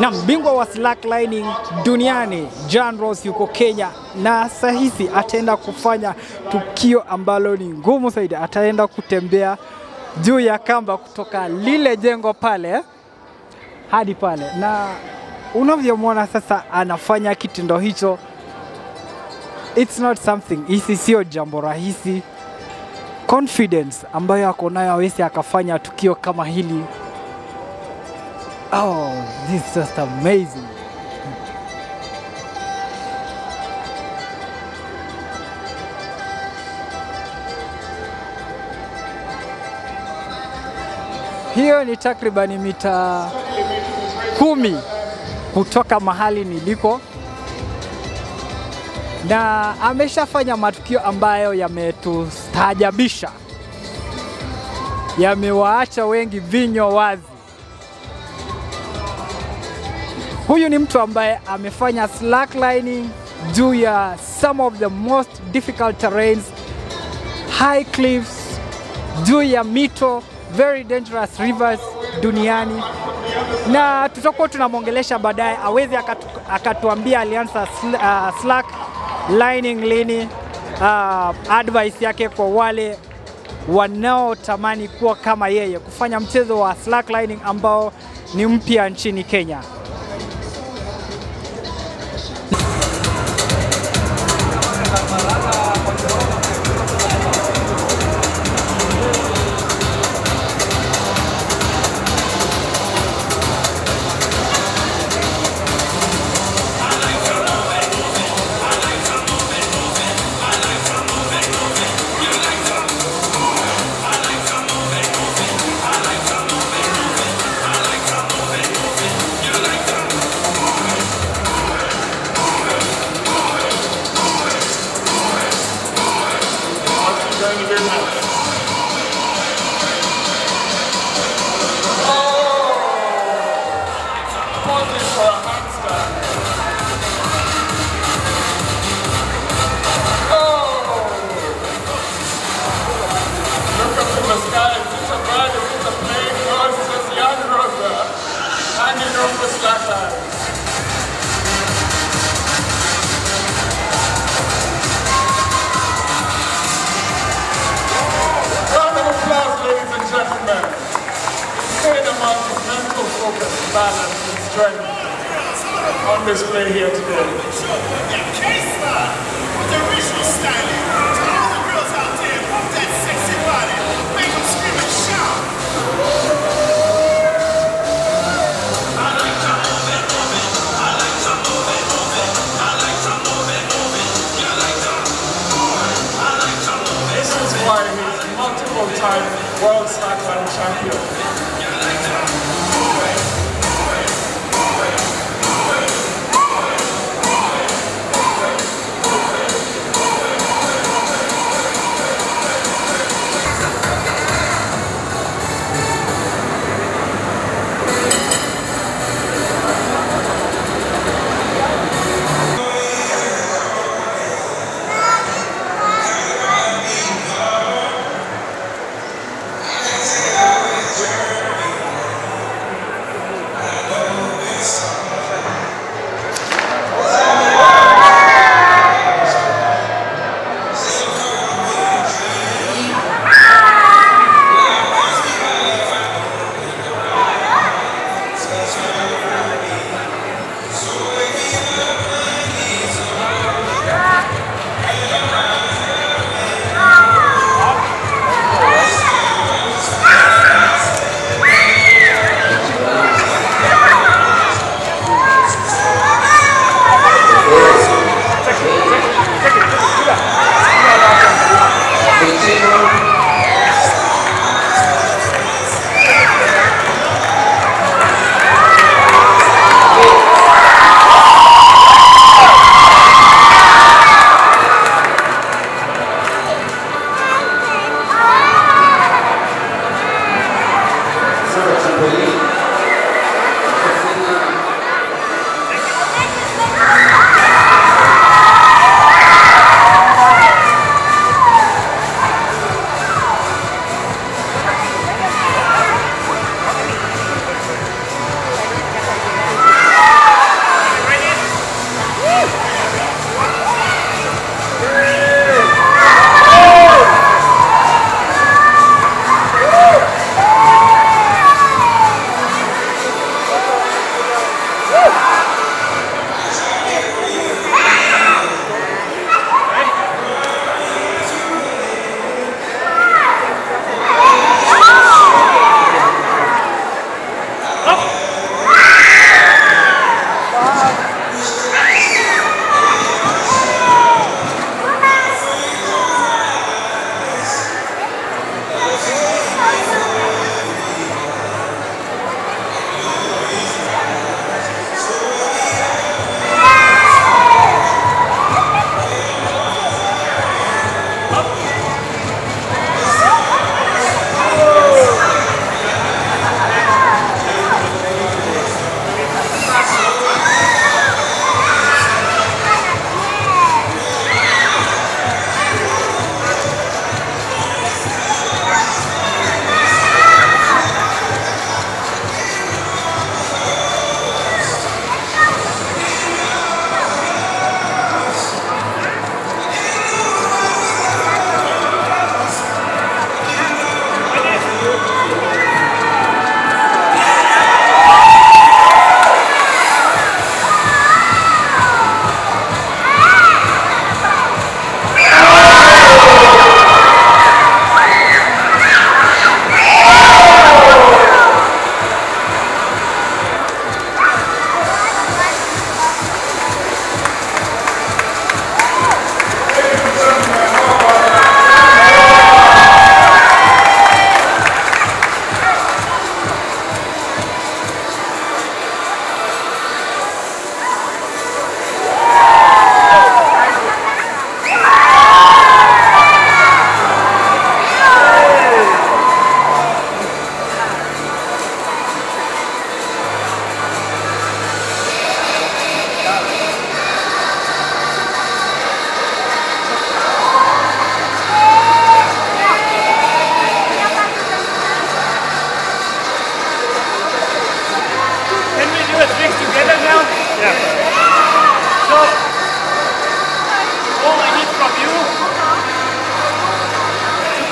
na mbingwa wa slacklining duniani John Ross yuko Kenya, na sahisi ataenda kufanya tukio ambalo ni ngumu zaidi. Ataenda kutembea juu ya kamba kutoka lile jengo pale hadi pale, na unavyomwona sasa anafanya kitendo hicho, it's not something hisi, sio jambo rahisi. Confidence ambayo ako nayo akafanya tukio kama hili. Oh, this is just amazing. Hiyo ni takribani mita kumi kutoka mahali niliko, na ameshafanya matukio ambayo yametustaajabisha, yamewaacha wengi vinywa wazi. Huyu ni mtu ambaye amefanya slacklining juu ya some of the most difficult terrains, high cliffs, juu ya mito, very dangerous rivers duniani, na tutakuwa tunamwongelesha baadaye aweze akatu, akatuambia alianza sl, uh, slack lining lini, uh, advice yake kwa wale wanaotamani kuwa kama yeye, kufanya mchezo wa slacklining ambao ni mpya nchini Kenya. Amount mental focus, balance, and strength on display here today. The original styling. To all the girls out there, pump that sexy body. Make them scream and shout. This is why he's multiple time world slackline champion.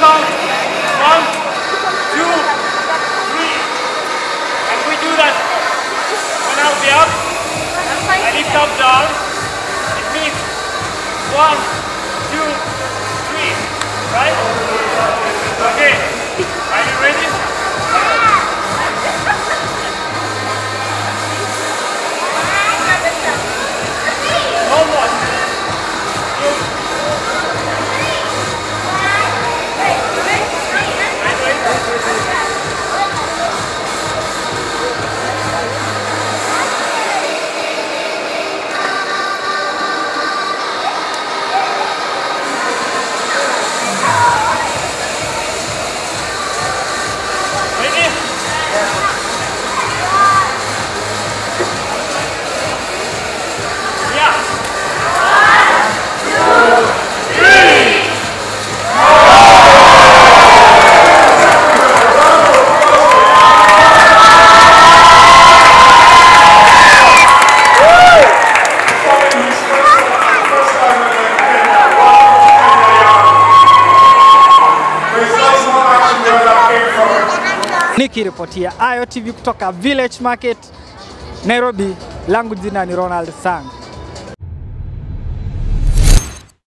Count one, two, three. And we do that when I'll be up and it comes down. It means one, Nikiripotia Ayo TV kutoka Village Market Nairobi, langu jina ni Ronald Sang.